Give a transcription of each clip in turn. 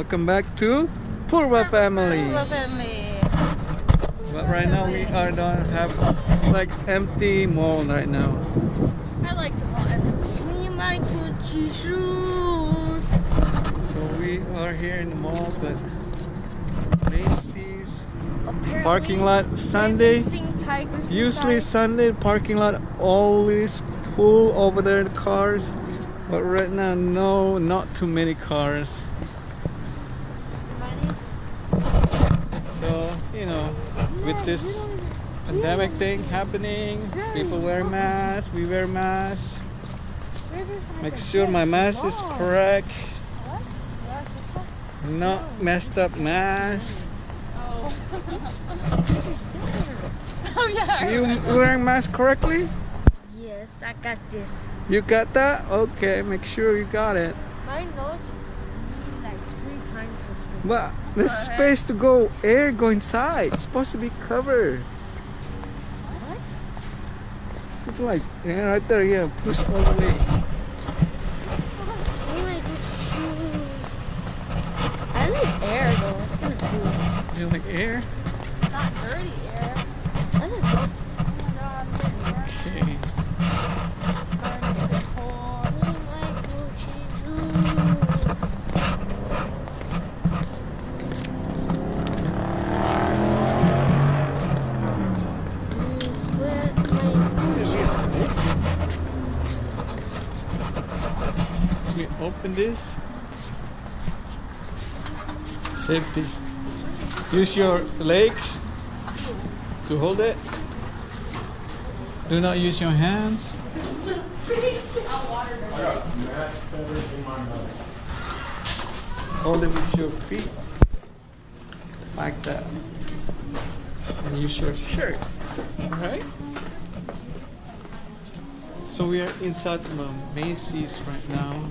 Welcome back to Purba family. Hello, family. But right now we are don't have like empty mall right now. I like the mall. Me like Gucci shoes. So we are here in the mall, but Macy's Apparently, parking lot Sunday. been seeing tigers Usually. Sunday parking lot always full over there the cars. But right now no, not too many cars. So you know, with this pandemic thing happening, people wear masks, we wear masks. Make sure my mask is correct, not messed up mask. Oh yeah. You wearing mask correctly? Yes, I got this. You got that? Okay, make sure you got it. My nose like three times as. But there's space to go, air go inside. It's supposed to be covered. What? It's like, yeah, right there, yeah, push all the way. Me my Gucci shoes. I like air though. It's kind of cool. You like air? Open this. Safety. Use your legs to hold it. Do not use your hands. Hold it with your feet. Like that. And use your shirt. Alright? So we are inside Macy's right now.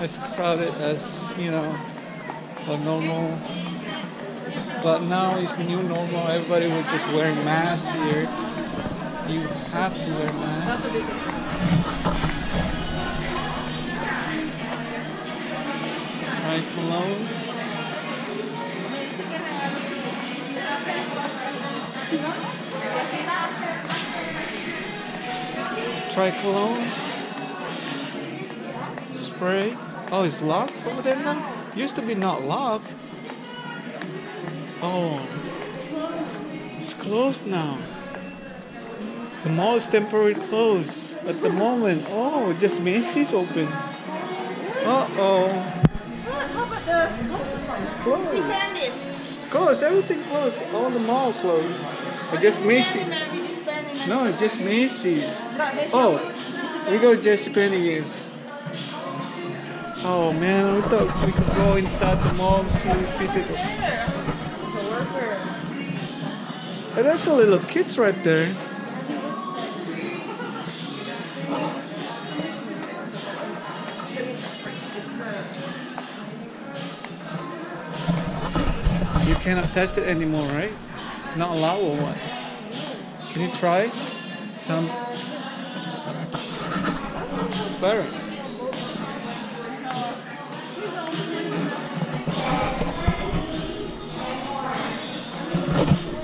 as crowded as you know a normal. But now it's new normal. Everybody was just wearing masks here. You have to wear masks. Try cologne. Try cologne. Spray. Oh, it's locked over there now? Used to be not locked. Oh. It's closed now. The mall is temporarily closed at the moment. Oh, just Macy's open. Uh oh. How about the It's closed. Closed. Everything closed. All the mall closed. But just Macy's. No, it's just Macy's. Oh, we go to JC Penney's. Oh man, we thought we could go inside the mall see visit. Oh, that's a little kids right there. You cannot test it anymore, right? Not allowed or what? Can you try some berries?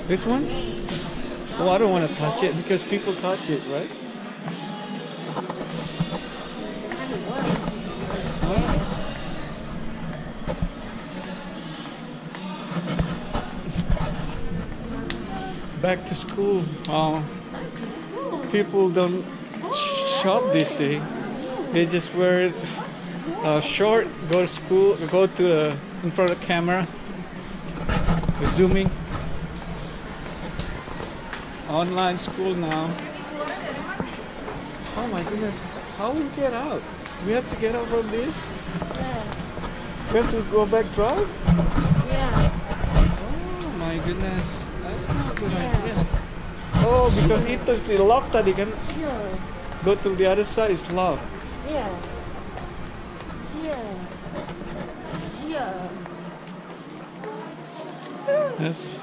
This one? Oh, I don't want to touch it because people touch it, right? Back to school. Oh, people don't shop this day. They just wear it uh, short, go to school, go to the, in front of the camera, zooming. Online school now. Oh my goodness, how we get out? We have to get out from this? Yeah. We have to go back drive? Yeah. Oh my goodness, that's not a good Yeah. idea. Oh, because itu si lock tadi kan. Yeah. Go to the other side is locked. Yeah. Yeah. Yeah. Yes.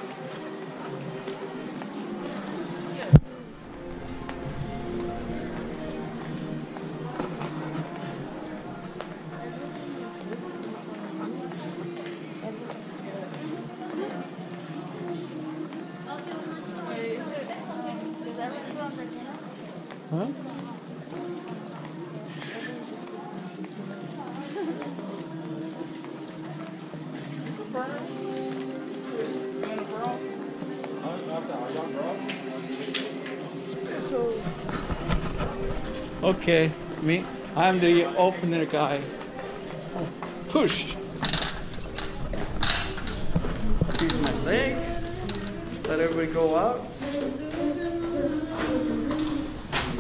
Special. Okay, me. I'm the opener guy. Oh, push. Use my leg. Let everybody go out.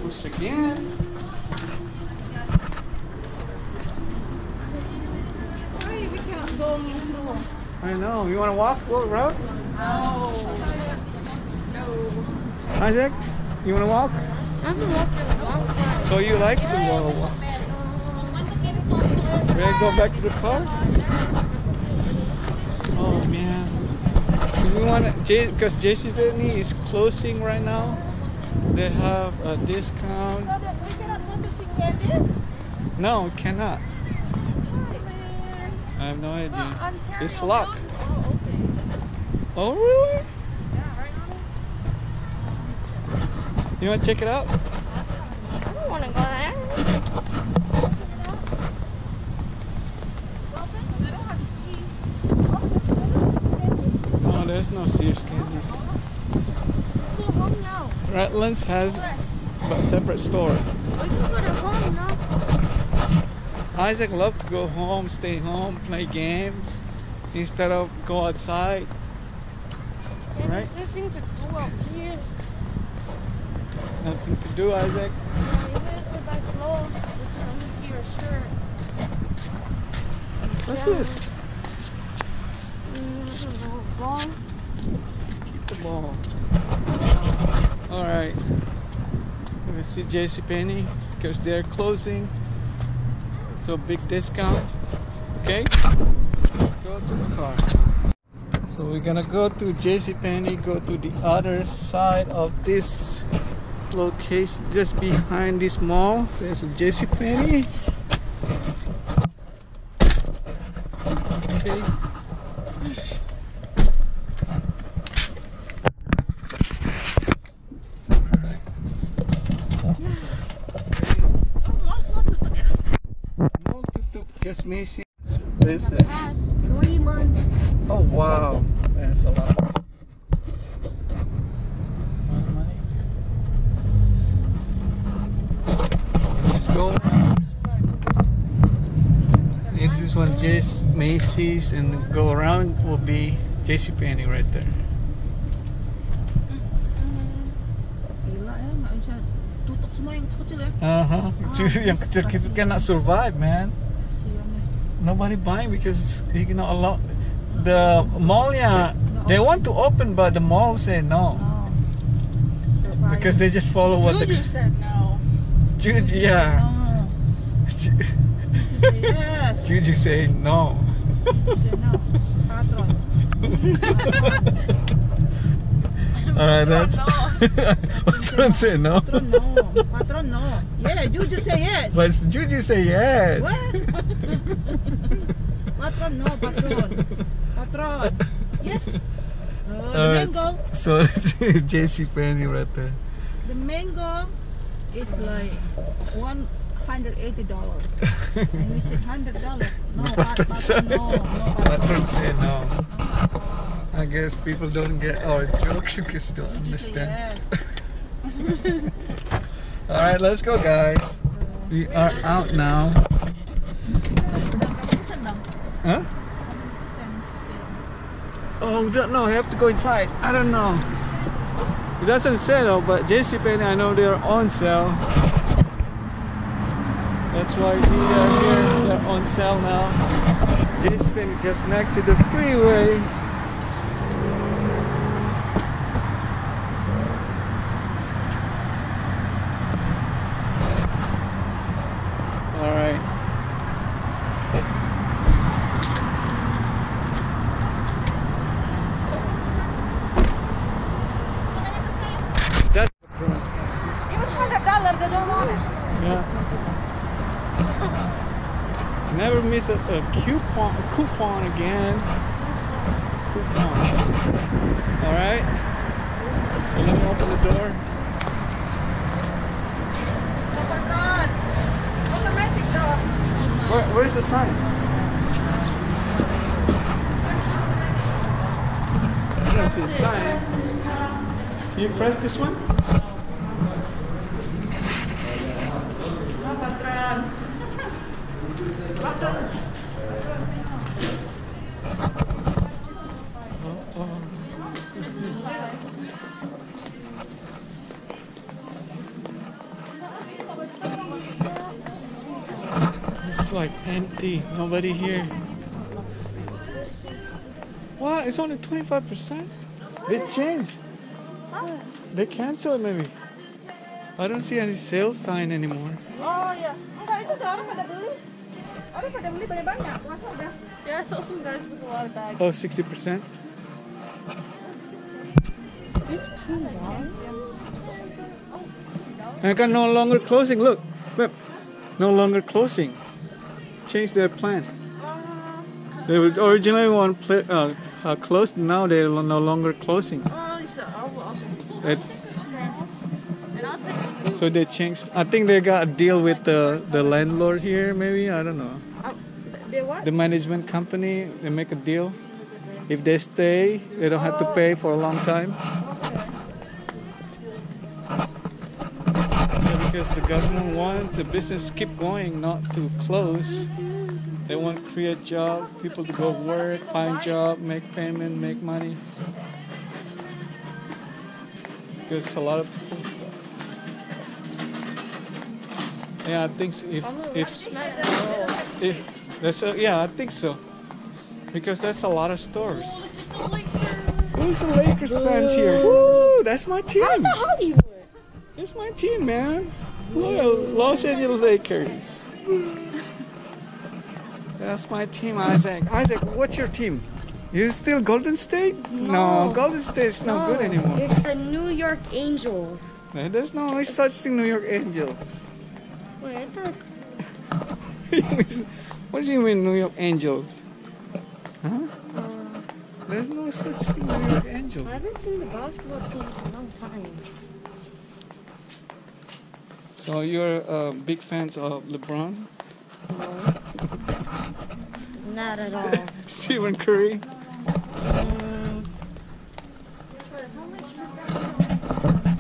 Push again. Why we can't go no? I know. You want to walk, go around? No. Isaac, you want to walk? I've been walking a long time. So you like to uh, walk? Ready to go back to the car? Oh man. We want to, because JC Penney is closing right now. They have a discount. So that we cannot go to St. Andrews? No, we cannot. I have no idea. It's locked. Oh, Oh really? You want to check it out? I don't want to go there. They don't have keys. No, there's no See's candies. Let's go home now. Redlands has a separate store. We can go to home now. Isaac loves to go home, stay home, play games instead of go outside. Yeah, Right. Nothing to do out here. Nothing to do, Isaac. Yeah, you gotta go back slow. Let me see your shirt. What's this? I don't know. Ball. Keep the ball. All right. Let me see JC Penney because they're closing. So big discount. Okay. Let's go to the car. So we're gonna go to JC Penney, go to the other side of this location, just behind this mall. There's a JC Penney. Okay. Just Macy. Listen. Past three months. Oh wow, that's a lot. of money. Let's go. If this one Jace Macy's and go around will be JC Penney right there. Gila ya, nggak bisa tutup semua yang kecil-kecil ya. Uh huh. yang kecil-kecil cannot survive, man. Nobody buying because you know a lot. The mall, yeah, they want to open, but the mall say no Oh. because they just follow what the Juju said no. Juju, yeah. Oh. Yes. Juju say no. Yeah, Alright, that's. Patron say no. Patron no. Patron no. Yeah, Juju say yes. But Juju say yes. What? patron no, patron. Patron. Yes. Uh, the Alright, mango. so JC Penney right there. The mango is like one hundred eighty dollars. and we said hundred dollars. No, no, no, say no. I guess people don't get our jokes because they don't understand. yes. Alright, let's go, guys. We are out now. Huh? Oh, don't know. I have to go inside. I don't know. It doesn't say though, but JCPenney, I know they're on sale. That's why we are here. On sale now. JCPenney just next to the freeway. All right. That's Even hundred dollar they don't want it. Yeah. Never miss a, coupon, a coupon again. Coupon. All right. So let me open the door. Where, where's the sign? I don't see the sign. You press this one? Nobody here. What? It's only 25%? They changed. They canceled maybe. I don't see any sales sign anymore. Oh ya. Enggak itu tuh orang pada beli. Orang pada beli banyak-banyak. Masa udah. Yeah, I saw some guys with a lot of bags. Oh, 60%? Fifteen dollars. I got no longer closing. Look, look, no longer closing. Change their plan. They would originally want pla uh, uh, closed. Now they're no longer closing. It, And I'll take the two. so they changed. I think they got a deal with the the landlord here. Maybe I don't know. What? The management company. They make a deal. If they stay, they don't have to pay for a long time. Because the government want the business keep going, not to close. They want to create job, people to go work, find job, make payment, make money. Because a lot of people. Yeah, I think so. if if if that's a, yeah, I think so. Because that's a lot of stores. Who's the Lakers fans here? Woo, that's my team. Hollywood. That's my team, man. Look, Los Angeles Lakers. That's my team, Isaac. Isaac, what's your team? You still Golden State? No, No. Golden State's no, good anymore. It's the New York Angels. Man, There's no such thing, New York Angels. Wait, I thought. what do you mean, New York Angels? Huh? Uh, There's no such thing, New York Angels. I haven't seen the basketball team in a long time. So you're uh, big fans of LeBron, No. Not at all. Stephen Curry. Mm,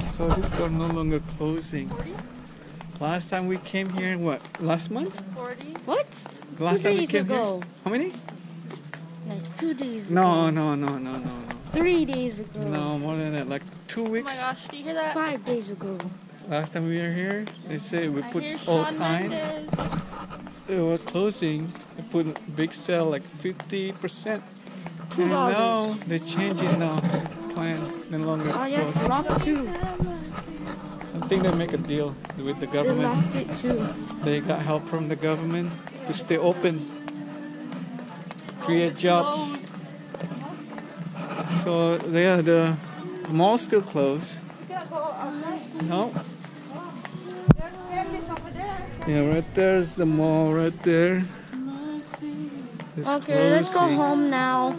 So this door no longer closing. Last time we came here, what? Last month? 40. what? Last Two time we days came ago. here. How many? Like two days No, ago. no, no, no, no, no. Three days ago. No, more than that. Like two weeks. Oh my gosh, do you hear that? Five days ago. Last time we were here, they say we put all Shawn sign. Mendes. They were closing. They put big sale like 50%. And now they change it now. Plan no longer Oh yes, closing. locked too. I think they make a deal with the They government. locked it too. They got help from the government to stay open, create jobs. So yeah, the mall still closed. You cannot go outside. No, There's candies over there. yeah, right there's the mall right there. It's Okay, let's go home now.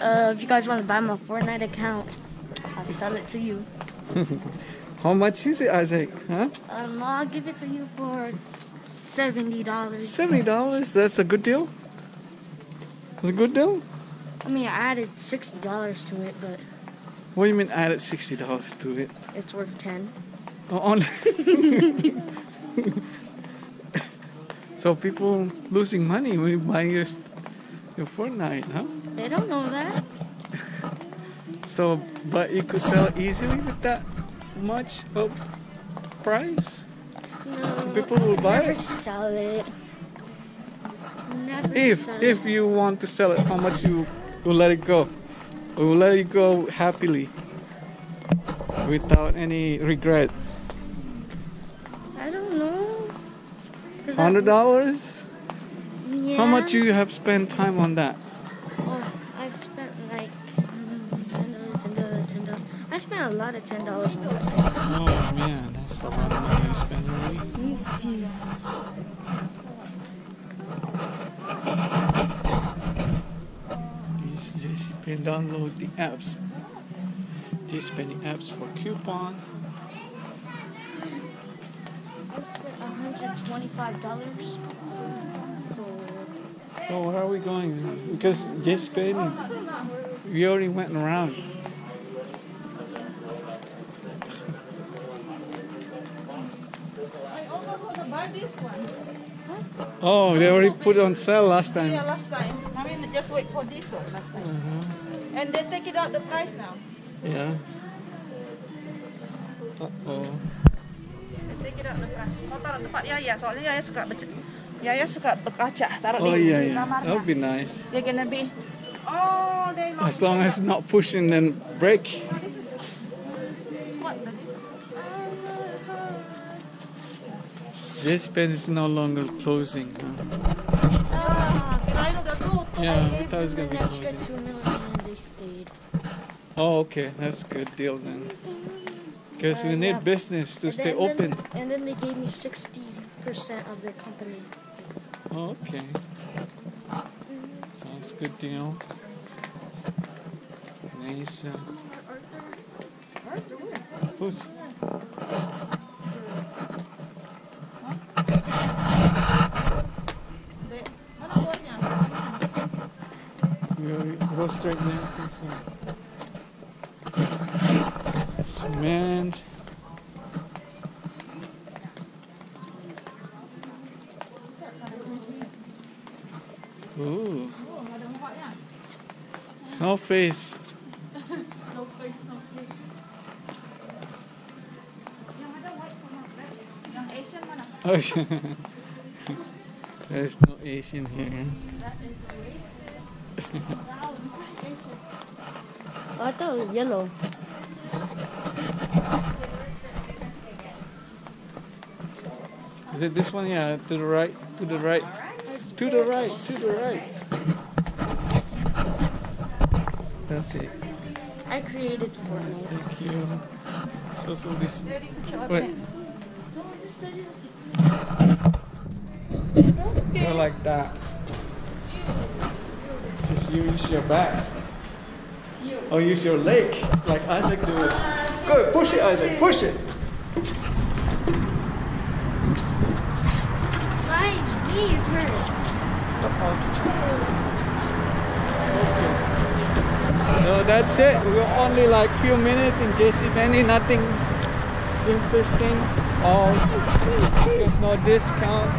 Uh, if you guys want to buy my Fortnite account, I'll sell it to you. How much is it, Isaac? Huh? Um, I'll give it to you for seventy dollars. Seventy dollars. That's a good deal. That's a good deal. I mean, I added sixty dollars to it, but What do you mean added sixty dollars to it? it's worth ten. Oh, on. So people losing money when you buy your your Fortnite, huh? They don't know that. So, but you could sell easily with that much of price. No. People will buy never it. sell it. Never If sell if it. you want to sell it, how much you will let it go? We will let it go happily, without any regret. I don't know. Hundred dollars? Yeah. How much you have spent time on that? Oh, I've spent like ten dollars, ten dollars, ten dollars. I spent a lot of ten dollars on that. Oh man, that's a lot of money you spend already. Let me see. These JCPenney download the apps. JCPenney apps for coupon. I spent hundred twenty-five dollars. So So where are we going? Because JCPenney, we already went around. I almost want to buy this one. Oh, they already put it on sale last time. Yeah, last time. I mean, just wait for this one last time. Uh-huh. And they take it out the price now. Yeah. Uh oh. They take it out the price. Kau taruh tempat Yaya, soalnya Yaya suka baca. Yaya suka berkaca, taruh Oh di, yeah, di yeah. kamarnya. That would be nice. They're gonna be all day long. As long as it's not pushing and break. JCPenney is no longer closing. Huh? Ah, kirain udah tutup. Yeah, I I thought it was gonna be an extra closing. two million and they stayed. Oh, okay, that's a good deal then. Because we Uh, need yeah. business to And stay then- open. then- and then they gave me sixty percent of their company. Oh, okay. Sounds good deal. Nice. Uh, who's? Go straight there. Cement. Ooh, Oh, no face. No face, no face. There's no Asian here. Oh, I thought it was yellow. Is it this one? Yeah, to the right, to the right, to the right, to the right. That's it. I created Fortnite. Thank you. So, so this. Jadi kucing Wait, go like that. Just use your back. Or use your leg, like Isaac do it. Go, push it, Isaac, push it. My knee is hurt. Okay. So that's it. We were only like few minutes in JC Penney. Nothing interesting. All there's no discount.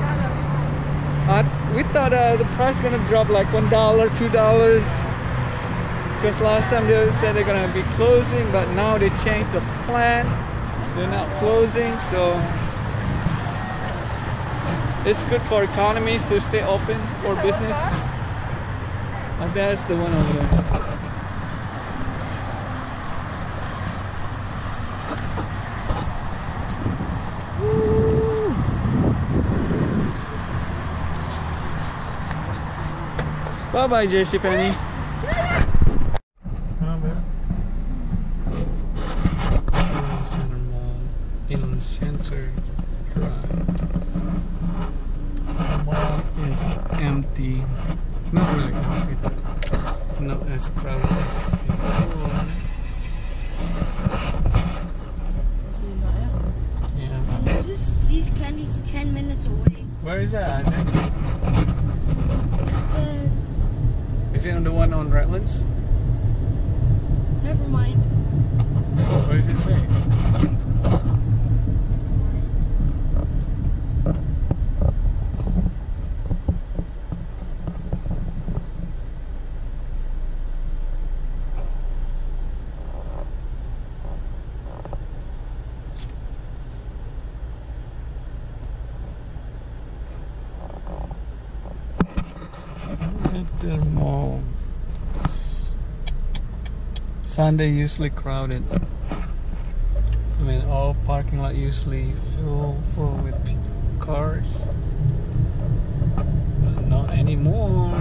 Uh, we thought uh, the price gonna drop like one dollar, two dollars. Because last time they said they're gonna be closing, but now they changed the plan. So they're not closing. So it's good for economies to stay open for business. And that's the one over there. Bye bye, JC Penney. Center Mall, Inland Center Drive. The mall is empty. Not really empty, but not as crowded as before. Yeah. This these candies ten minutes away. Where is that, Isaac? It says Is it on the one on Redlands? never mind. What does it say? Their mall. S- Sunday usually crowded. I mean, all parking lot usually full full with cars. But not anymore.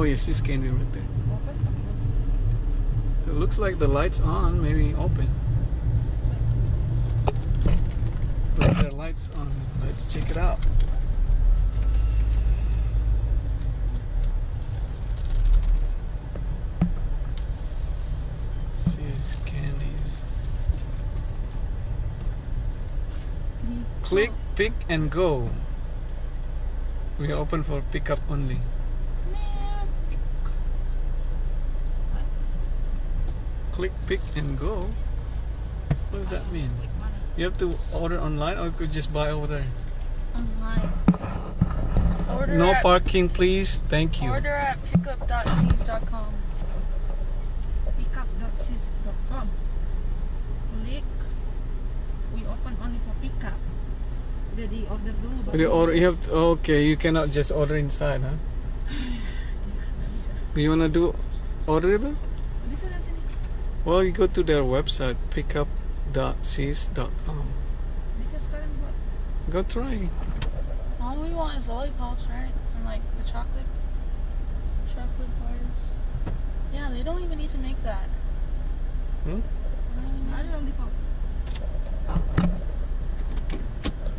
Oh yes, this candy right there. Open or close? It looks like the lights on, maybe open. But lights on. Let's check it out. Candies. Click, pick, and go. We open for pickup only. Click, pick, and go. What does that mean? You have to order online or you could just buy over there? Online. Order No parking, please. Thank you. Order at pickup.sees.com. Pickup.sees.com. Click. We open only for pickup. Jadi order dulu. You order. You have. To, okay, you cannot just order inside, huh? Nggak bisa. You wanna do orderable? Bisa dari sini. Well, you go to their website pickup.sees.com. Bisa sekarang buat. Go try. All we want is lollipops, right? And like the chocolate, chocolate bars. Yeah, they don't even need to make that. Hmm? They don't even Ada lollipop.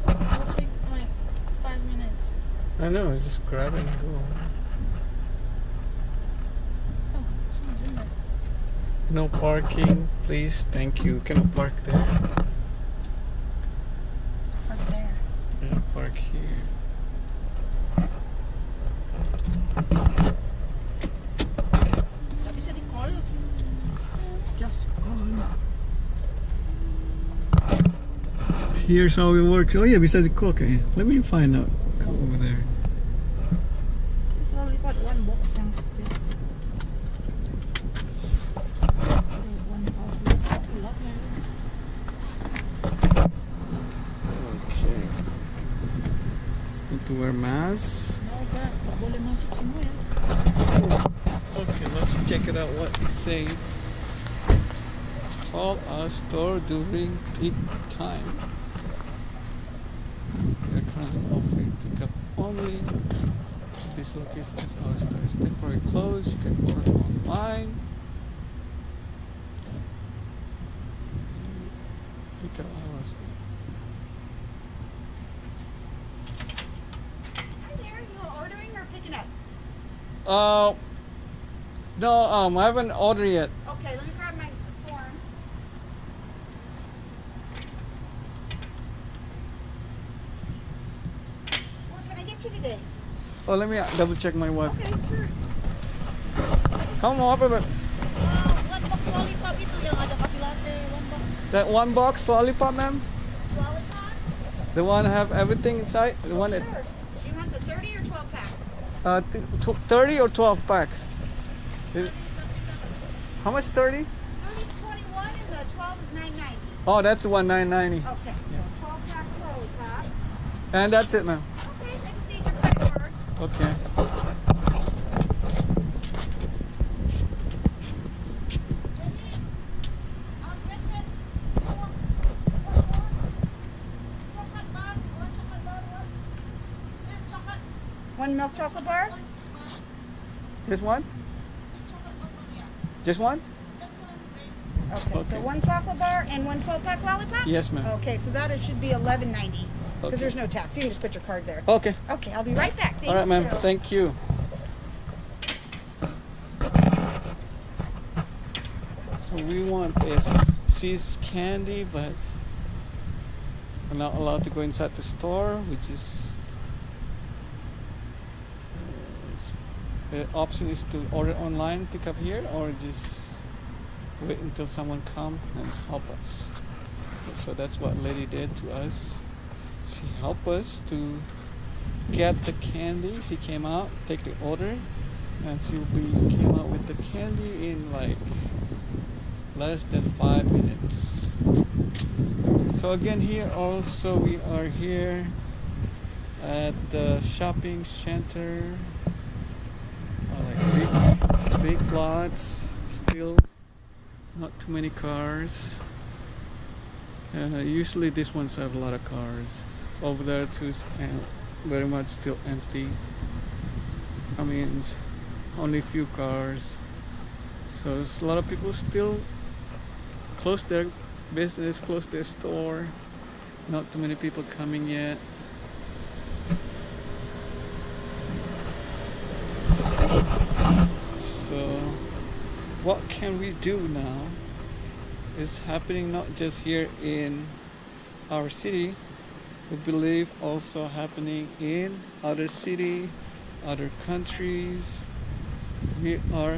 It'll take like five minutes. I know. Just grab it and go. Oh, someone's in there. No parking, please. Thank you. Cannot park there. Right there. Yeah, park here. Nggak bisa di call. Just call. Here's how it works. Oh yeah, bisa di cook. Eh. Let me find out. Come over there. This lollipop one box yang kecil. Ada one box. Aku lot na yun. Okay. Need to wear mask. No gas. Nggak boleh masuk semua ya. Okay, let's check it out what it says. Call our store during peak time. We're currently offering pickup only. This location is our store is temporarily closed. You can order online. Uh, no, um, I haven't ordered yet. Okay, let me grab my form. What can I get you today? Oh, let me double check my wife. Okay, sure. Come on, up a lollipop itu yang ada kopi one box. That one box lollipop, ma'am? The one have everything inside? The oh, one sure. that uh, th- 30 or 12 packs. How much 30? 30 is 21 and the 12 is 9.90. Oh, that's the one 990. Okay. So 12 pack lollipops. And that's it, ma'am. Okay, I just need your credit card. Okay. Um, listen. One, one, one, chocolate bar, one chocolate bar, one. There, chocolate. One milk chocolate bar? Just one? Just one? Okay, Okay. so one chocolate bar and one 12 pack lollipop? Yes, ma'am. Okay, so that is, should be 11.90 because Okay. there's no tax. You can just put your card there. Okay. Okay, I'll be right back. Thank All right, ma'am. Thank you. So we want this See's candy, but we're not allowed to go inside the store, which is uh, s- the Uh, option is to order online, pick up here, or just wait until someone come and help us. So that's what lady did to us. She helped us to get the candy. She came out, take the order, and she came out with the candy in like less than five minutes. So again, here also we are here at the shopping center. Big, lots. Still not too many cars. Uh, usually these ones have a lot of cars. Over there too very much still empty. I mean, only a few cars. So there's a lot of people still close their business, close their store. Not too many people coming yet. So, what can we do now? It's happening not just here in our city, we believe also happening in other city, other countries. We are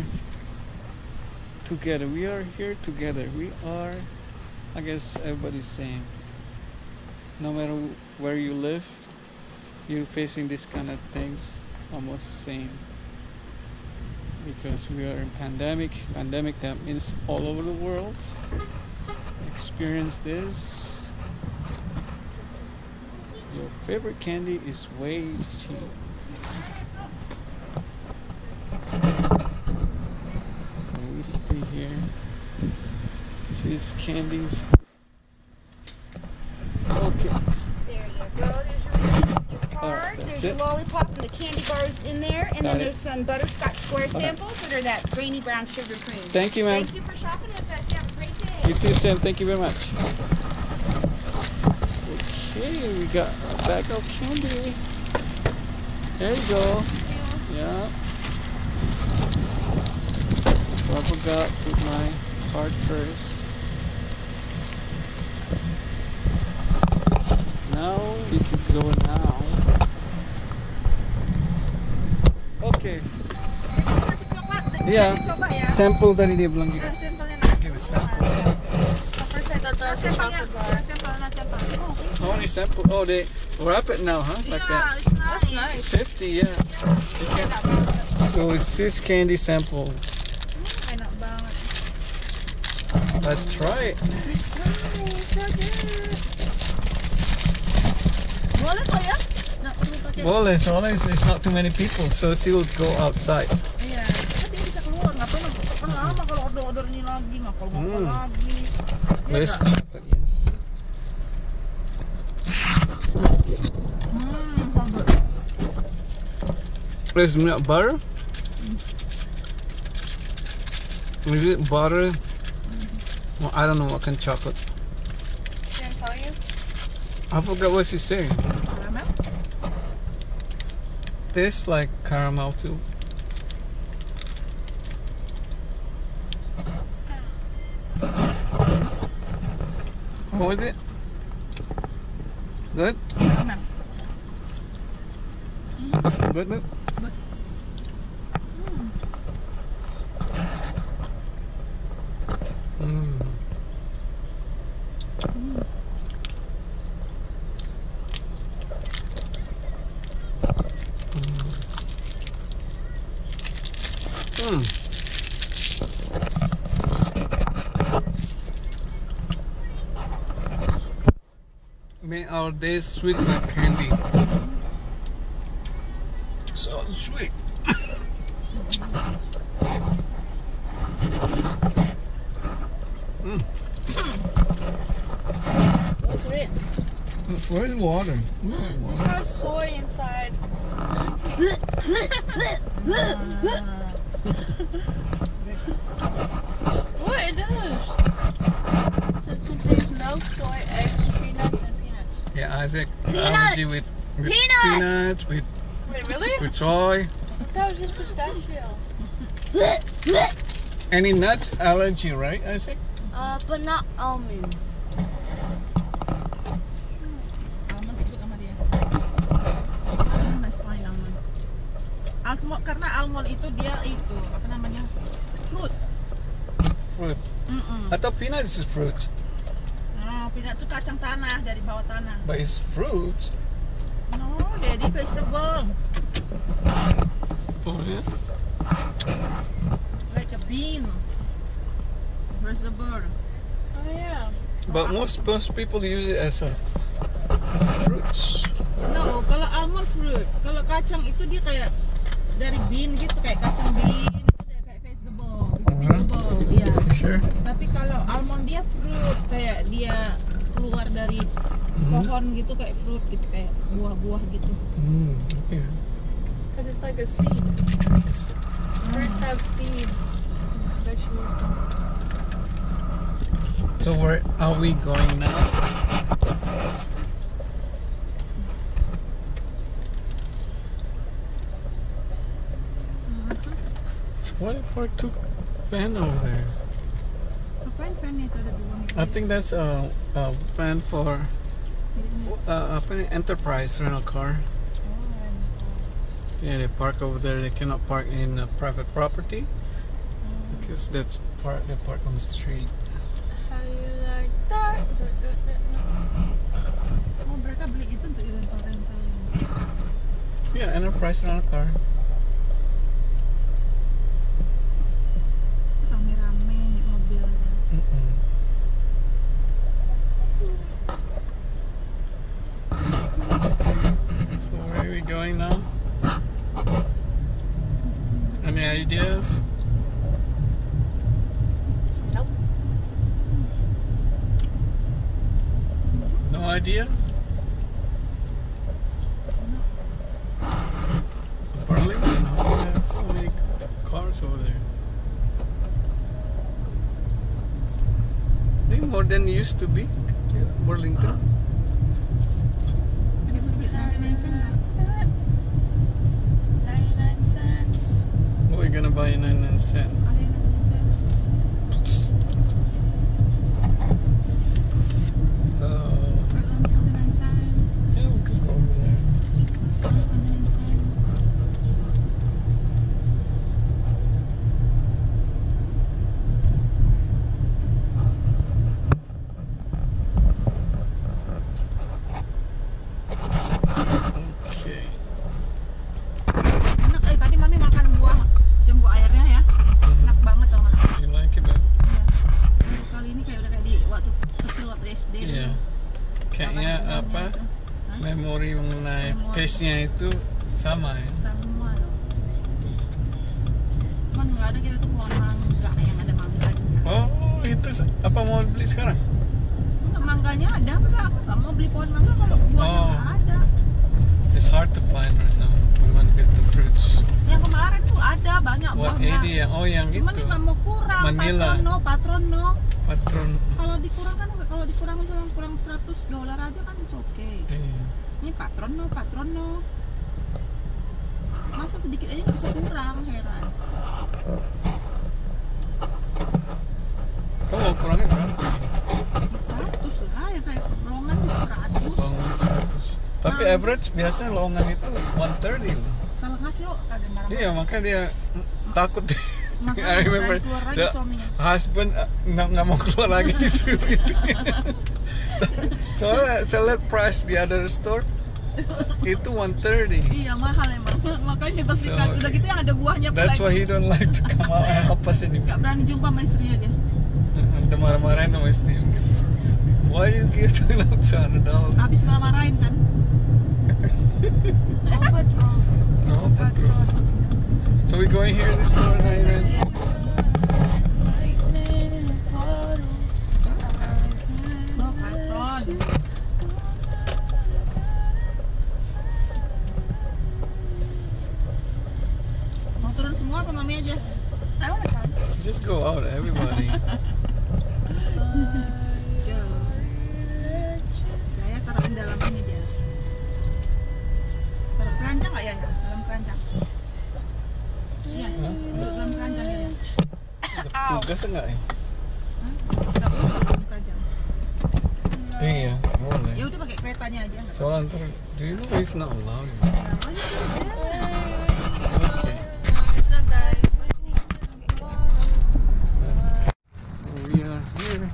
together. We are here together. We are, I guess everybody's saying, no matter where you live, you're facing this kind of things, almost the same. Because we are in pandemic. Pandemic that means all over the world experience this. Your favorite candy is way cheap. So we stay here. These candies. Okay. There you go. There's your receipt with your All right, card. that's There's your it. lollipop and the candy bars in there. And Got then it. there's some butterscotch square samples that are that grainy brown sugar cream. Thank you, ma'am. Thank you for shopping with us. You have a great day. You too, Sam. Thank you very much. Okay, we got a bag of candy. There you go. Yeah. So I forgot to put my card first. Now we can go now. Okay. Kasi coklat. Yeah. Kasi coba ya. Sample tadi dia bilang gitu. Ah, Sample na. Give a sample. First I thought that was chocolate bar. Sample na sample. How many sample? Oh, they wrap it now, huh? Like yeah, that. it's nice. That's nice. 50, yeah. You so it's this candy sample. Enak banget. Let's try it. It's nice. So good. Boleh kok ya? Nak perlu. Boleh, soalnya it's, it's not too many people, so she'll go outside. Iya. Tapi bisa keluar. Nggak pernah. Kan lama kalau order-order ini lagi. Nggak kalau mau Hmm. lagi. Iya Let's nggak? It, yes. Bagus. There's milk butter. Is it butter? Well, I don't know what kind of chocolate. Can I tell you? I forgot what she's saying. Caramel? Tastes like caramel too. What was it? Good? Caramel. Good, look. Mm. Mm. Our sweet like candy. So sweet. It? Where's water? Any nuts allergy, right, Isaac? Uh, but not almonds. Almond karena almond itu dia itu apa namanya fruit. Fruit. Mm I thought peanuts is fruit, Nah, peanut itu kacang tanah dari bawah tanah. but it's fruit. No, daddy vegetable Oh yeah. like a bean. Vegetable. Oh yeah. But most most people use it as a fruits. No, kalau almond fruit, kalau kacang itu dia kayak dari bean gitu kayak kacang bean itu kayak vegetable, itu vegetable, iya. Sure. Tapi kalau almond dia fruit kayak dia keluar dari pohon gitu kayak fruit gitu kayak buah-buah gitu. Mm, okay. Because it's like a seed. So where are we going now? What we took van over there? I think that's a, a van for uh, apa enterprise rental car. Yeah, they park over there. They cannot park in private property because that's part they park on the street. Oh, mereka beli itu untuk rental-rental. Yeah, enterprise rental car. Ideas? Burlington? Oh, there's so many cars over there. I more than used to be. Taste-nya itu sama ya. Sama. Cuman nggak ada kita tuh pohon mangga yang ada mangganya. Oh, itu apa mau beli sekarang? Enggak, mangganya ada enggak? Aku nggak mau beli pohon mangga kalau buahnya Oh. nggak ada. It's hard to find right now. We want to get the fruits. Yang kemarin tuh ada banyak What. 80 yang oh yang Cuman itu dia nggak mau kurang. Manila. Patrono, patrono. patron. Kalau dikurang kan kalau dikurang misalnya kurang 100 dolar aja kan is oke. Iya. Ini patrono, patrono. Masa sedikit aja nggak bisa kurang, heran. Kamu mau kurangnya berapa? 100 lah, ya kayak juga 100. Lowongan 100. Tapi Ah. average biasanya lowongan itu 130 loh. Salah ngasih kok, ada marah. Iya, makanya dia takut. Makanya I remember keluar lagi suaminya. husband uh, nggak mau keluar lagi itu. So, soalnya saya lihat price di other store itu 130. Iya mahal emang. Makanya pas So, udah gitu yang ada buahnya pun That's why he don't like to come out and help us anymore. Gak berani jumpa sama istrinya guys. Udah marah-marahin sama istri. Why you give to them $200? Habis marah-marahin kan. Oh, Patron. No, Patron. So we going here in the store Mau turun semua apa mami aja? I wanna come. Just go out, everybody. Jaya taruhin dalam ini dia. Taruh keranjang nggak ya? Dalam keranjang. Iya, dalam keranjang ya. ya? Tugas enggak ya? Iya, boleh. Ya udah pakai keretanya aja. Soalnya ntar, do you know it's not allowed? Okay. So we are here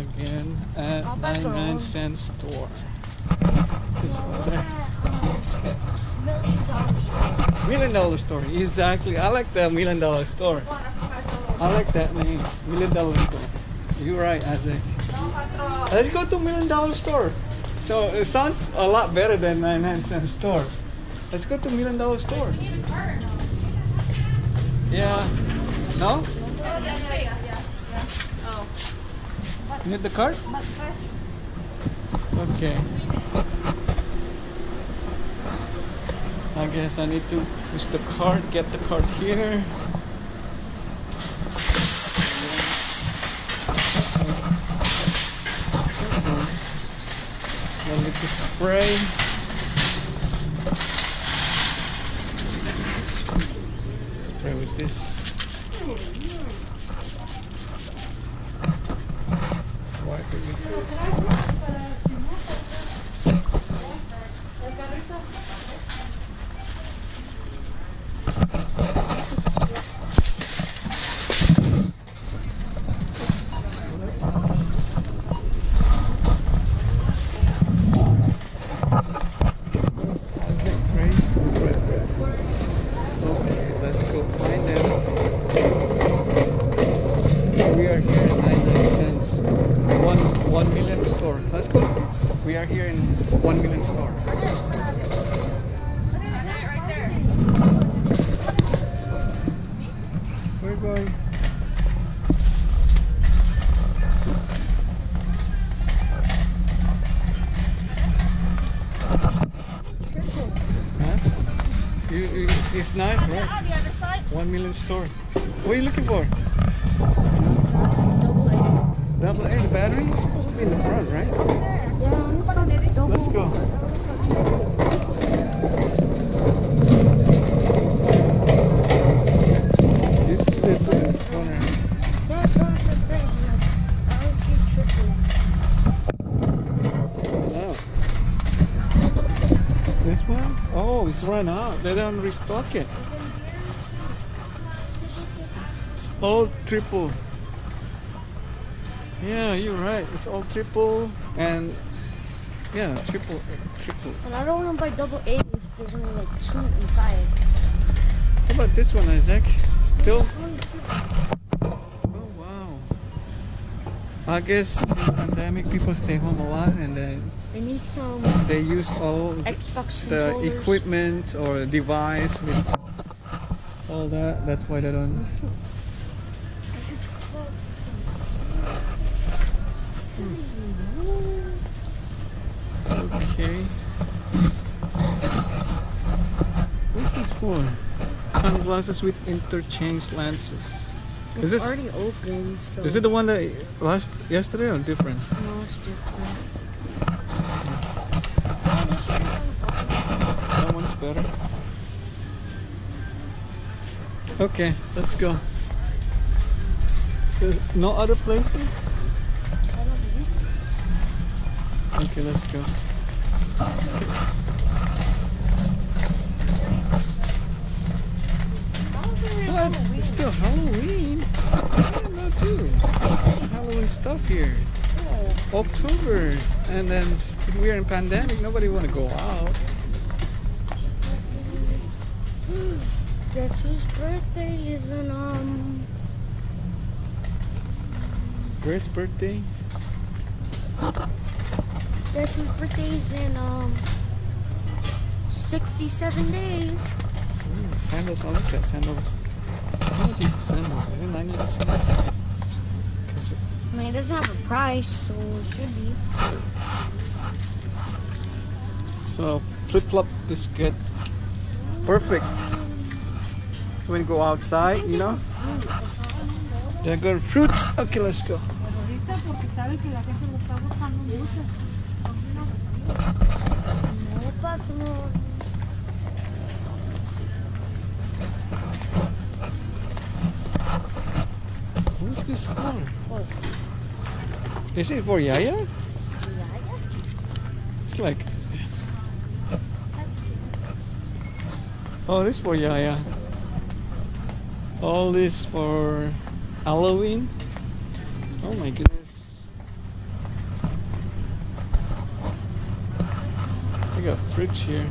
again at 99 cent store. This one. Million dollar store, exactly. I like the million dollar store. I like that name, million dollar store. You're right, Isaac. Let's go to million dollar store. So it sounds a lot better than 99 cent store. Let's go to million dollar store. Yeah. No? Need the card? Okay. I guess I need to push the card, get the card here. Spray store. What are you looking for? Double A. The battery is supposed to be in the front, right? Let's go. This one? Oh, it's run out. They don't restock it. It's all triple. Yeah, you're right. It's all triple and yeah, triple, triple. And I don't want to buy double A if there's only like two inside. How about this one, Isaac? Still? Oh wow. I guess since pandemic, people stay home a lot and then They need some they use all the- Xbox the controllers. equipment or device with all that. That's why they don't. Okay. For? Sunglasses with interchange lenses. It's Is this- already open, so Is it the one that last yesterday or different? no, it's different. That one's better. Okay, let's go. There's no other places? Okay, let's go. What? It's still Halloween. I didn't know too. Halloween stuff here. October, and then we're in pandemic. Nobody want to go out. Guess whose birthday is in um Where's birthday? guess whose birthday is in um 67 days. Ooh, sandals. I like that sandals. How much is the sandals? Is it 99 cents? I mean it doesn't have a price, so it should be. So, so flip flop is good. Perfect. So when you go outside, you know. Then go to fruits. Okay, let's go. This for? Is it for Yaya? It's like. Oh, this for Yaya. All this for Halloween. Oh my goodness. I got fruits here.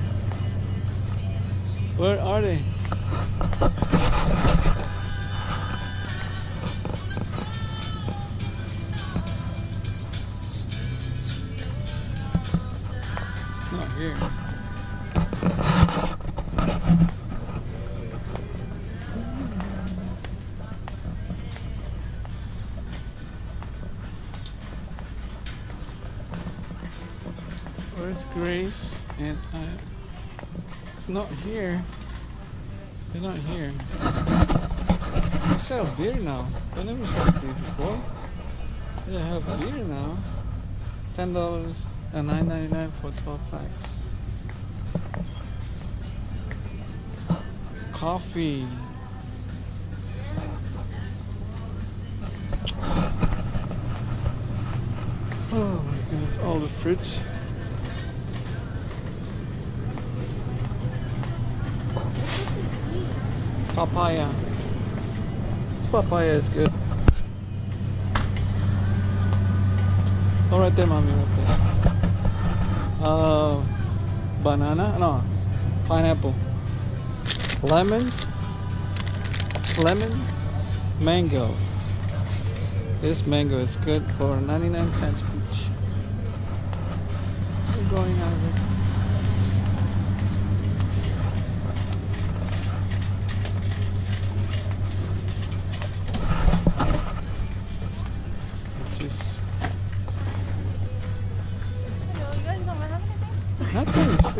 Where are they? Not here. They're not here. They sell beer now. They never sold beer before. They have beer now. Ten dollars and nine ninety nine for twelve packs. Coffee. Oh my goodness, all the fruits. Papaya. This papaya is good. Oh, right there, mommy, right there. Uh, banana? No, pineapple. Lemons? Lemons? Mango. This mango is good for 99 cents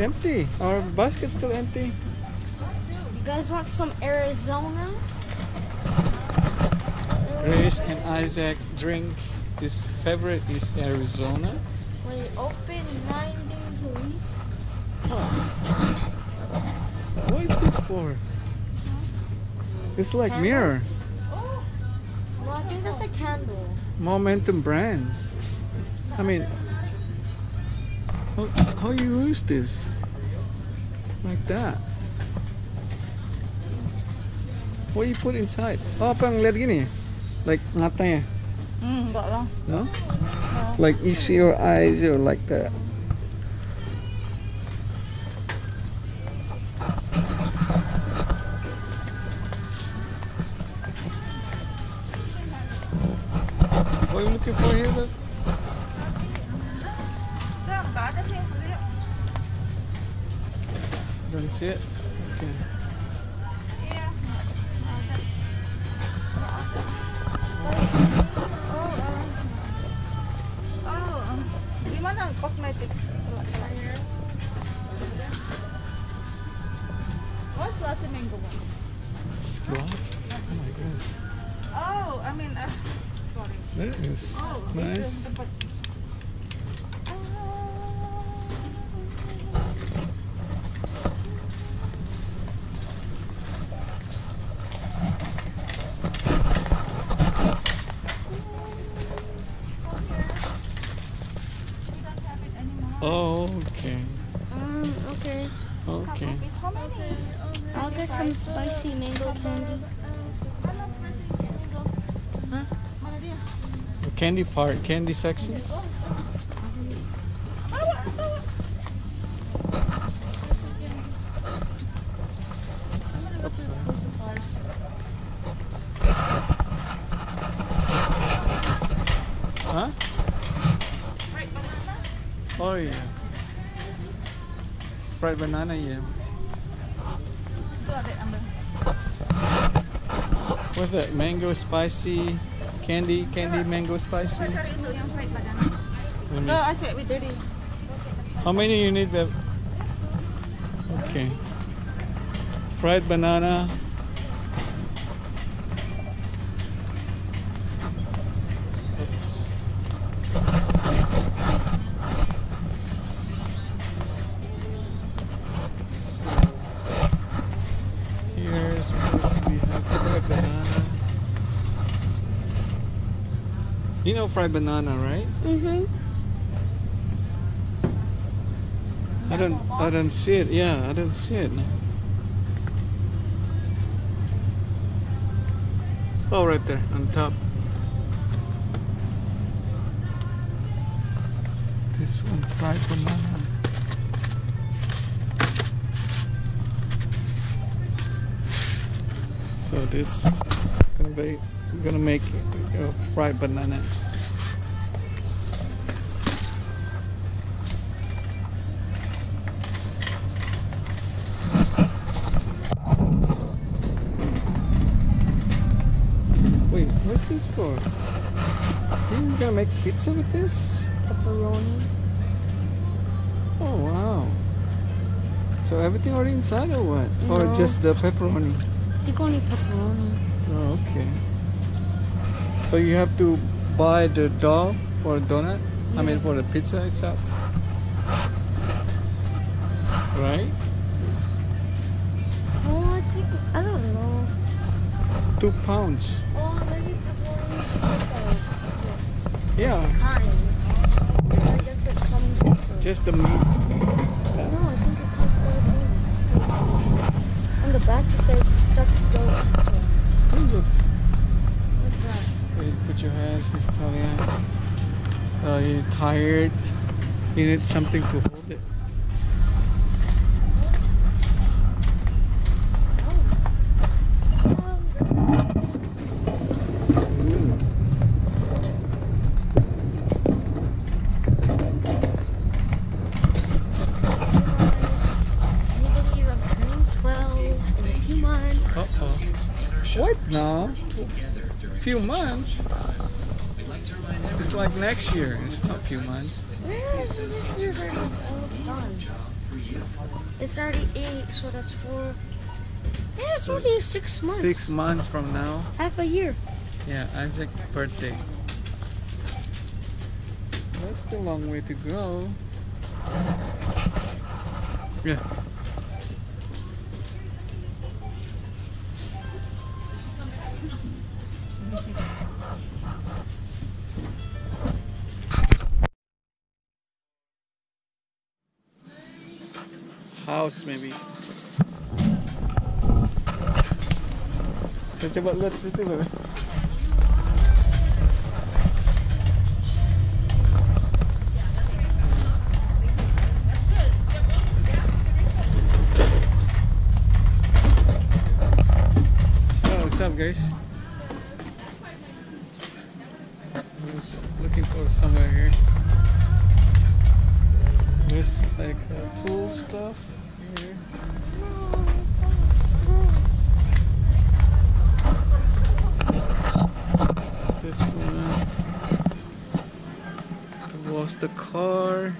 empty. Our basket's still empty. You guys want some Arizona? Grace and Isaac drink. His favorite is Arizona. We open nine days a week. What is this for? It's like Candle? mirror. Oh. Well, I think that's a candle. Momentum brands. I mean, how, how you use this? Like that. What you put inside? Oh, apa ngeliat gini? Like matanya, Hmm, enggak lah. no? Like you see your eyes or like that. Glasses. Oh my goodness. Oh, I mean, uh, sorry. That is Oh, nice. Candy part, candy section. Huh? Oh yeah. Fried banana, yeah. What's that? Mango spicy candy, candy mango spicy. Cari itu yang fried banana. Let me see. I said we did it. How many you need, Bev? Okay. Fried banana. Know fried banana, right? Mm-hmm. I don't I don't see it. Yeah, I don't see it. Oh, right there on top. This one fried banana. So this gonna be gonna make a fried banana. Wait, what's this for? You gonna make pizza with this? Pepperoni. Oh wow. So everything already inside or what? Or just the pepperoni? I think only pepperoni. Oh, okay. So you have to buy the dough for a donut? I mean for the pizza itself? Right? Oh, I think I don't know. Two pounds. Yeah. a kind. I guess it comes Just the meat. No, I think it comes everything. On the back it says stuffed dough pizza. Look. What's that? Put your hands, Miss Talia. Uh, you're tired. You need something to hold it. Can you believe I'm turning 12 in a few months? Uh-oh. What now? Few months? It's like next year. It's not few months. Yeah, this year's already almost done. It's already 8, so that's 4. Yeah, it's already 6 months. Six months from now. Half a year. Yeah, Isaac's birthday. That's a long way to go. Yeah. House maybe. Kita coba lihat situ bebe. Oh, what's up, guys? The car.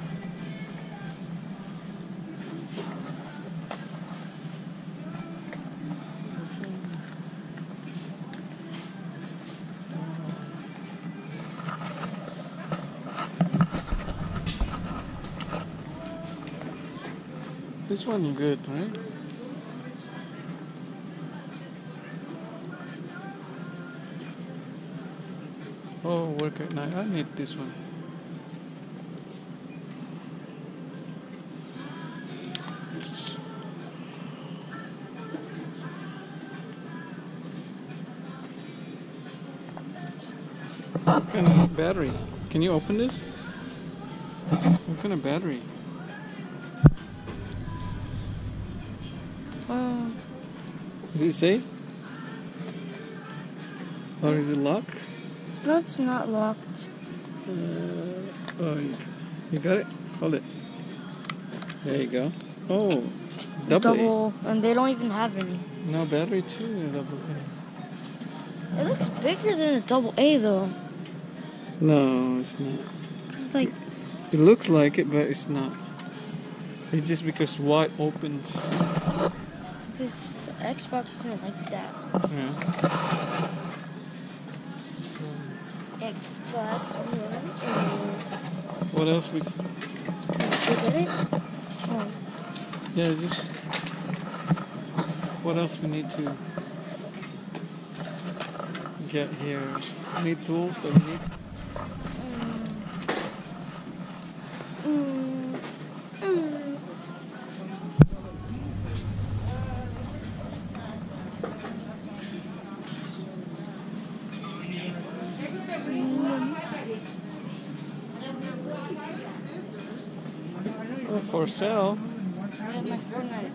This one. Good, right? Oh, work at night. I need this one. Battery? Can you open this? What kind of battery? Um, Does it say? Or is it locked? no, it's not locked. Uh, oh, you, you got it? Hold it. There you go. Oh, double. Double, and they don't even have any. No battery too. Double A. It looks bigger than a double A though. No, it's not. Cause like, It looks like it, but it's not. It's just because wide opens. the Xbox isn't like that. Yeah. Xbox One. What else we? Did get it? Oh, Yeah, just. What else we need to get here? Any tools that we need? Sale. Fortnite.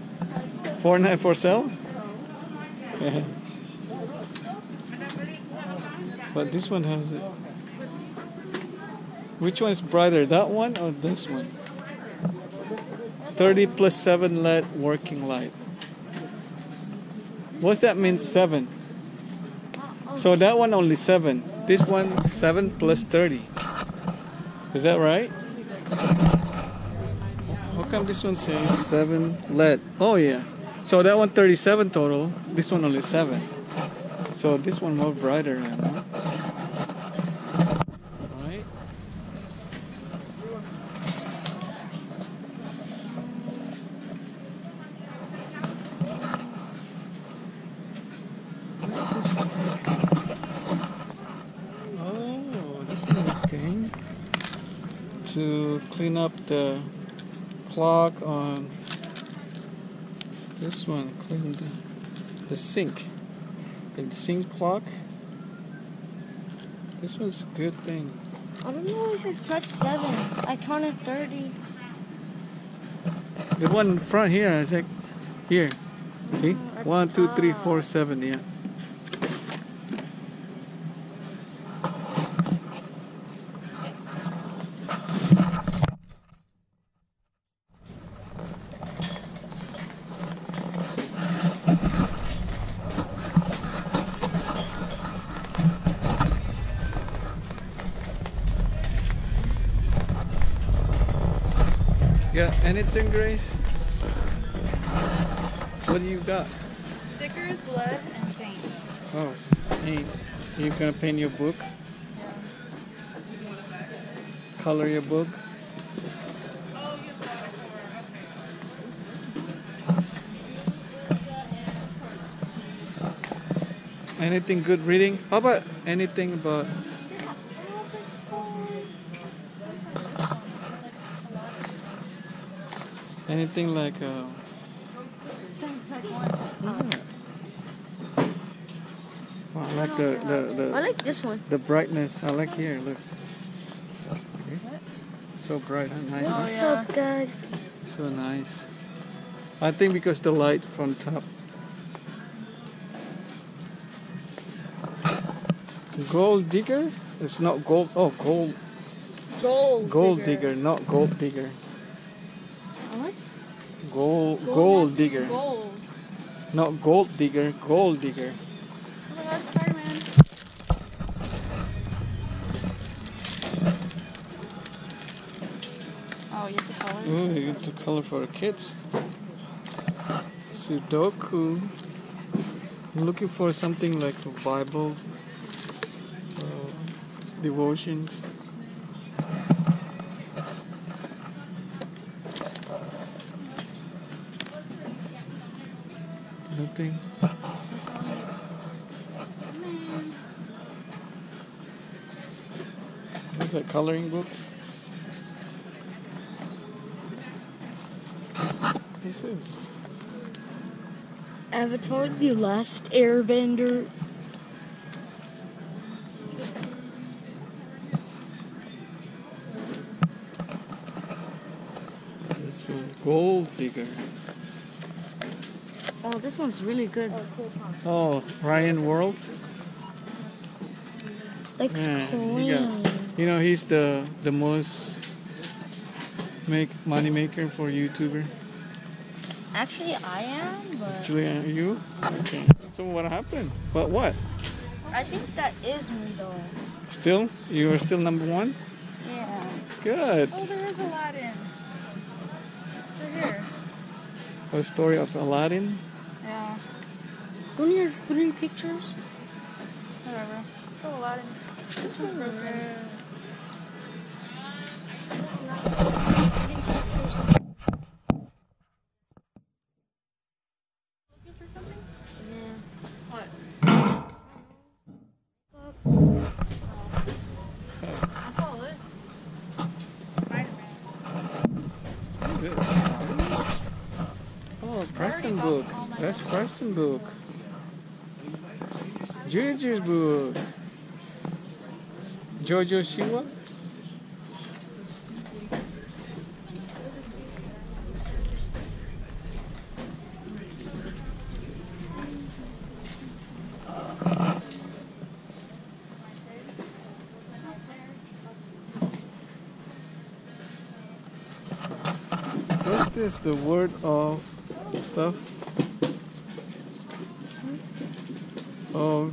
Fortnite for sale? Yeah. but this one has it. Which one is brighter, that one or this one? 30 plus 7 LED working light. What's that mean 7? So that one only 7. This one 7 plus 30. Is that right? Come this one says 7 LED? Oh yeah. So that one 37 total, this one only 7. So this one more brighter now? Right? Oh, this little thing to clean up the clog on this one, clean the, the sink. The sink clog. This one's a good thing. I don't know if it's plus seven. I counted 30. The one in front here is like here. See? Oh, at One, two, three, four. Yeah. Anything, Grace? What do you got? Stickers, lead, and paint. Oh, paint. You gonna paint your book? Color your book? Anything good reading? How about anything about anything like uh Sounds like one. yeah. Well, I like the, the, the I like this one. The brightness, I like here, look. Okay. So bright and nice, huh? Oh, What's yeah. up, guys? So nice. I think because the light from top. Gold digger? It's not gold. Oh, gold. Gold. Gold digger, not gold digger. Gold, gold digger. Gold. Not gold digger, gold digger. Oh my god, Spider-Man. Oh, you have to color? Oh, you get the color for the kids. Sudoku. I'm looking for something like a Bible, uh, devotions. Nothing. What's that coloring book? This is. Avatar: The Last Airbender. This will gold digger. Oh, this one's really good. Oh, oh Ryan World. Looks Yeah, clean. he got- You know he's the the most make money maker for YouTuber. Actually, I am, but Actually, are you? Okay. So what happened? But what? I think that is me though. Still, you are still number one. Yeah. Good. Oh, there is Aladdin. So here. A story of Aladdin. Yeah. Only has three pictures. Whatever. Still Aladdin. This one broken. Looking for something? Yeah. What? That's all it is. Spider-Man. This. Oh, Preston got book. Shiwa. What's? The word of stuff? Oh.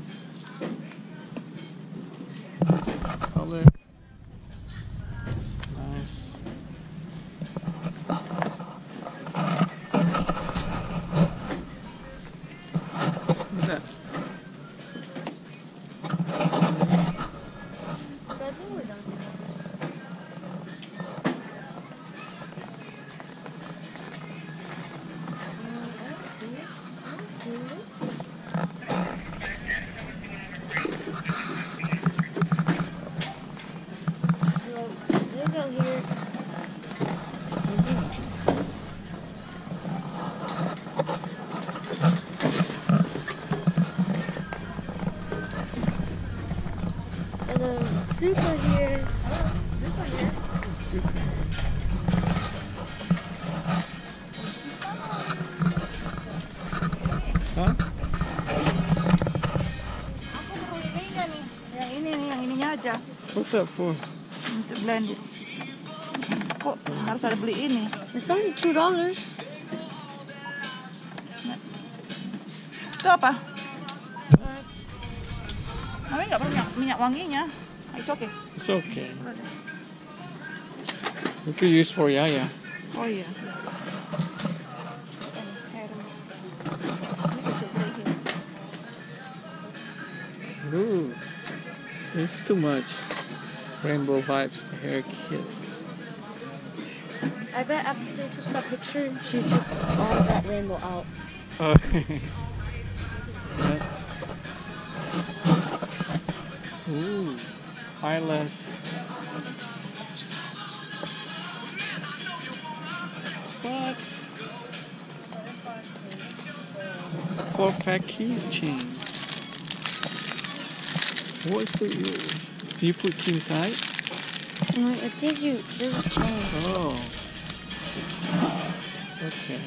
What's that for? Untuk blend. Kok harus ada beli ini? It's only two dollars. Itu apa? Mami nggak perlu minyak, minyak wanginya. Ah, it's okay. It's okay. We could use for Yaya. Oh iya. Rainbow vibes hair kit. I bet after they took that picture, she took all that rainbow out. Oh. yeah. Ooh, eyelash. What? Four pack keychain. What's the you, you put key inside? No, I think you there's a chain. Oh. Okay.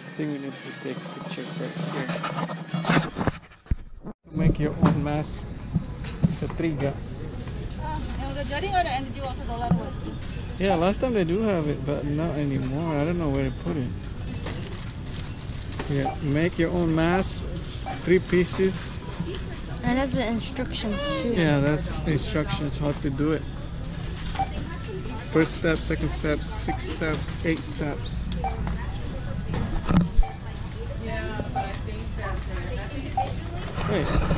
I think we need to take a picture first here. To make your own mask. It's a triga. Ah, yang udah jadi nggak ada yang dijual sedolar? Yeah, last time they do have it, but not anymore. I don't know where to put it. Yeah, make your own mask. It's three pieces. And has the instructions too. Yeah, that's instructions how to do it. First step, second step, six steps, eight steps. Wait,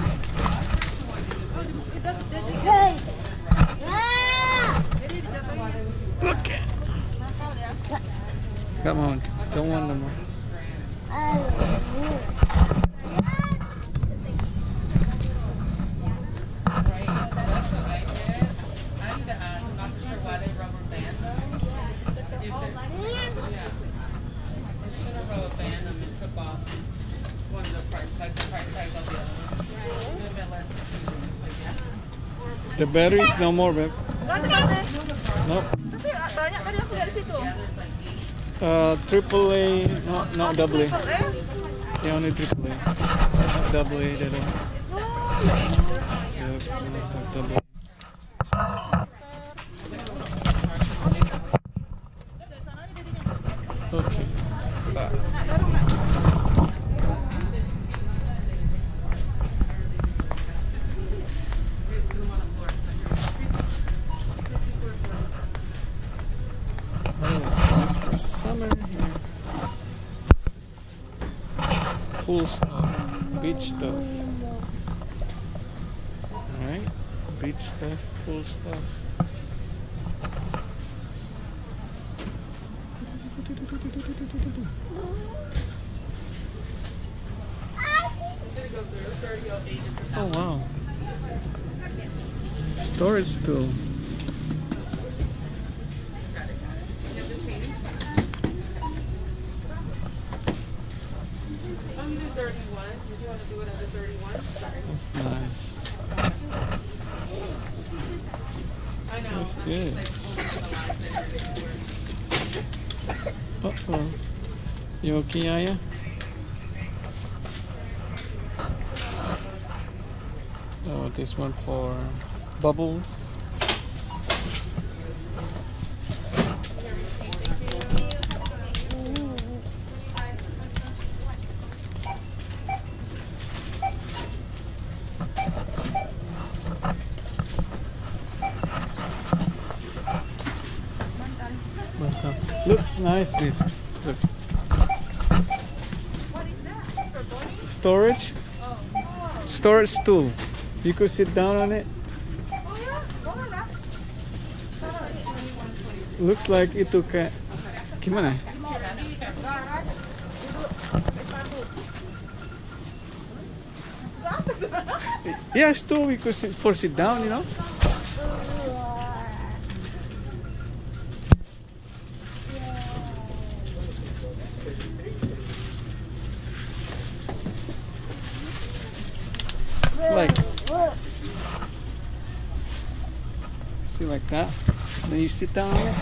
batteries no more, babe. Nope. Uh, triple A, no, not double A. Yeah, only triple A. Not double A, they don't. Stuff, pool stuff. Oh wow. Storage tool. Okay, Aya? Oh, this one for bubbles. Looks nice this. Look. Storage? Stool. You could sit down on it. Looks like itu kayak gimana? Uh, Garaj. Duduk. S1. Yeah, stool we could sit for sit down, you know. It's like see like that. Then you sit down on it.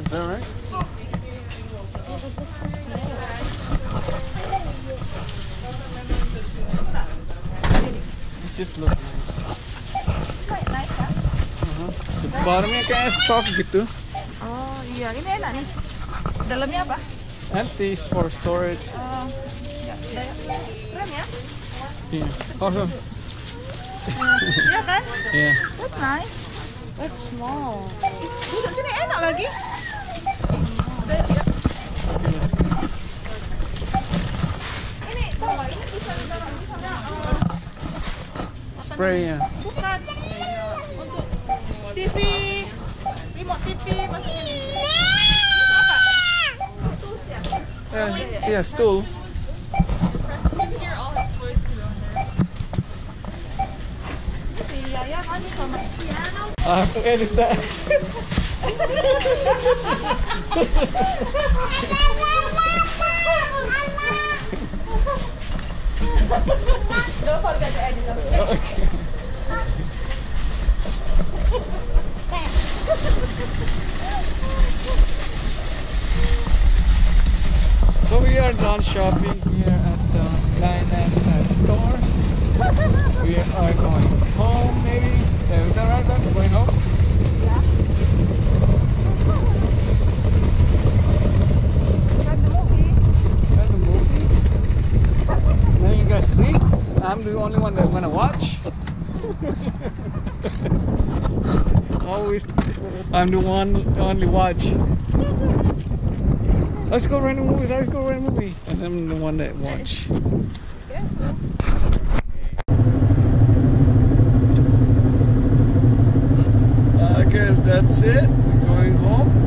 Is that right? It just look nice. Quite nice ah. Uh-huh. The bottomnya kayak soft gitu. Oh iya, ini enak nih. Dalamnya apa? Empty is for storage. Oh, ya. Keren? Yeah. Iya kan? yeah. That's nice. It's small. Duduk sini enak lagi. Ini, nggak? Ini bisa ditaruh di sana. eh, Spray ya. Bukan. Untuk TV, remote TV, maksudnya. Itu apa? Ya? Yeah, yeah, stool. I have to edit that. Don't forget to edit them. So we are done shopping here at the Million store. We are going. Yeah, Is that right? Going home? Got the movie. That's a movie. You guys sleep. I'm the only one that's gonna watch. Always, I'm the one only watch. Let's go rent a movie. Let's go rent a movie. And I'm the one that watch. I guess that's it. We're going home.